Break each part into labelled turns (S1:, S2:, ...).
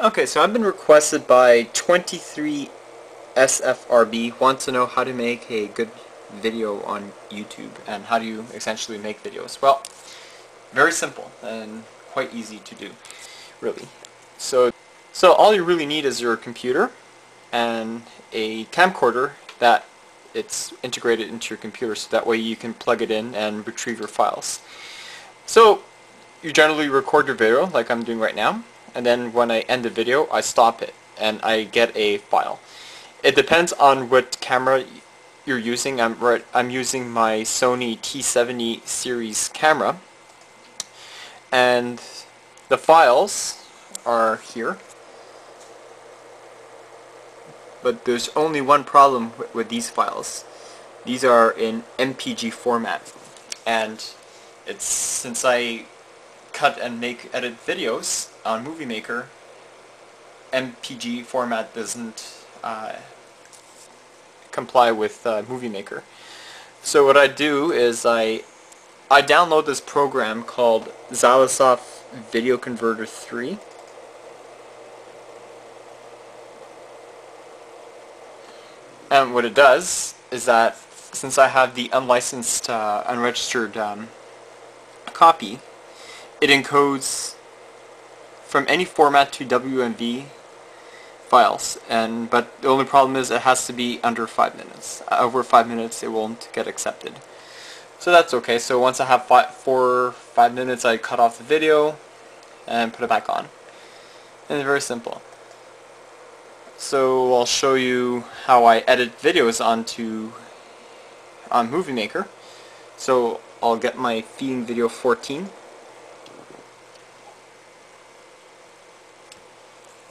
S1: Okay, so I've been requested by 23SFRB wants to know how to make a good video on YouTube and how do you essentially make videos. Well, very simple and quite easy to do, really. So, so all you really need is your computer and a camcorder that it's integrated into your computer so that way you can plug it in and retrieve your files. So you generally record your video like I'm doing right now and then when I end the video I stop it and I get a file. It depends on what camera you're using. I'm I'm using my Sony T70 series camera and the files are here but there's only one problem with these files. These are in MPG format and it's since I cut and make edit videos on Movie Maker, MPG format doesn't uh, comply with uh, Movie Maker. So what I do is I I download this program called Xilisoft Video Converter 3. And what it does is that since I have the unlicensed, uh, unregistered um, copy, it encodes from any format to WMV files and but the only problem is it has to be under five minutes. Uh, over five minutes it won't get accepted. So that's okay. So once I have five minutes I cut off the video and put it back on. And it's very simple. So I'll show you how I edit videos onto on Movie Maker. So I'll get my theme video 14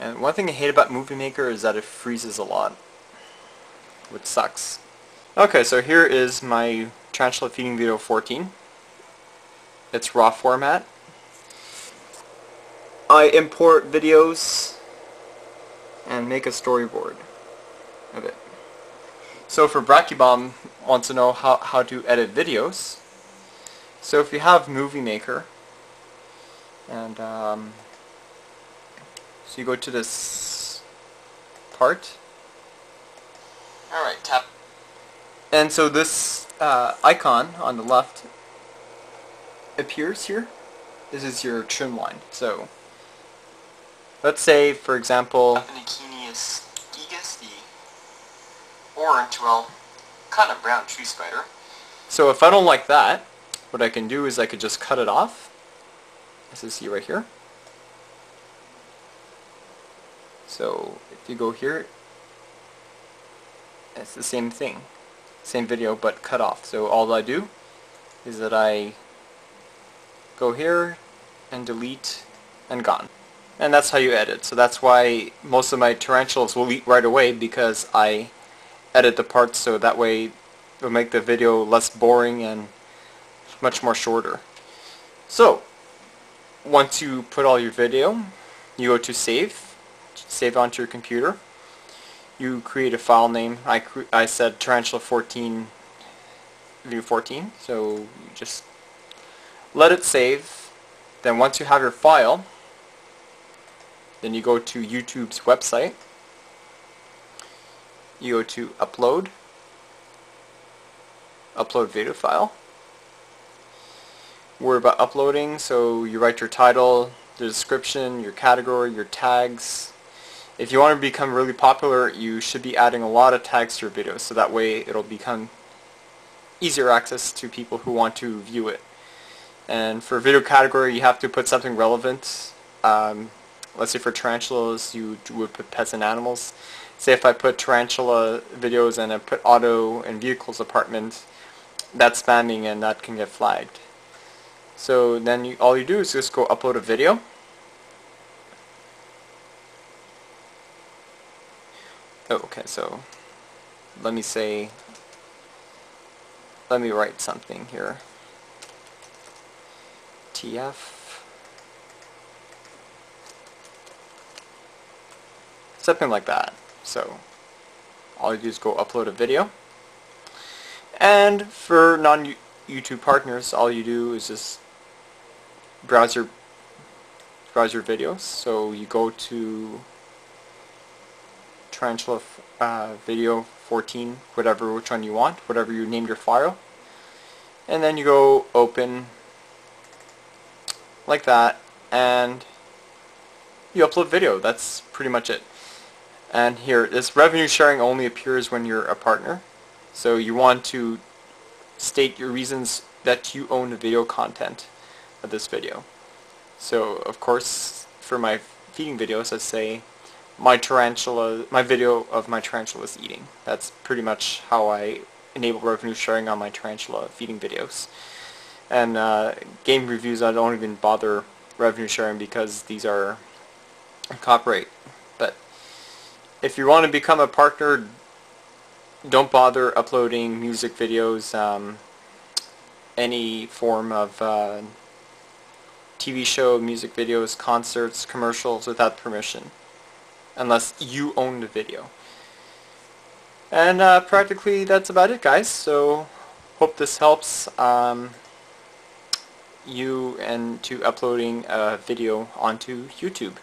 S1: And one thing I hate about Movie Maker is that it freezes a lot, which sucks. Okay, so here is my Tarantula Feeding Video 14. It's raw format. I import videos and make a storyboard of it. So for Brachybomb wants to know how, how to edit videos. So if you have Movie Maker and um, so you go to this part. Alright, tap. And so this uh, icon on the left appears here. This is your trim line. So let's say, for example, Tapinauchenius gigas, the orange, well, kind of brown tree spider. So if I don't like that, what I can do is I could just cut it off. As you see right here. So if you go here, it's the same thing. Same video but cut off. So all I do is that I go here and delete and gone. And that's how you edit. So that's why most of my tarantulas will eat right away because I edit the parts so that way it'll make the video less boring and much more shorter. So, once you put all your video, you go to save save onto your computer. You create a file name. I, I said Tarantula 14 view 14 so just let it save then once you have your file then you go to YouTube's website you go to upload upload video file worry about uploading so you write your title the description your category your tags if you want to become really popular, you should be adding a lot of tags to your videos, so that way it'll become easier access to people who want to view it. And for video category, you have to put something relevant. Um, let's say for tarantulas, you would put pets and animals. Say if I put tarantula videos and I put auto and vehicles apartment, that's spamming and that can get flagged. So then you, all you do is just go upload a video. Oh, okay, so let me say, let me write something here. TF. Something like that. So, all you do is go upload a video. And for non-YouTube partners, all you do is just browse your browse your videos. So you go to Tarantula uh, Video 14, whatever which one you want, whatever you named your file. And then you go open like that and you upload video. That's pretty much it. And here, this revenue sharing only appears when you're a partner. So you want to state your reasons that you own the video content of this video. So of course, for my feeding videos, I say my tarantula, my video of my tarantulas eating. That's pretty much how I enable revenue sharing on my tarantula feeding videos. And uh, game reviews, I don't even bother revenue sharing because these are copyright. But if you want to become a partner, don't bother uploading music videos, um, any form of uh, TV show, music videos, concerts, commercials without permission, unless you own the video. And uh, practically that's about it guys, so hope this helps um, you and to uploading a video onto YouTube.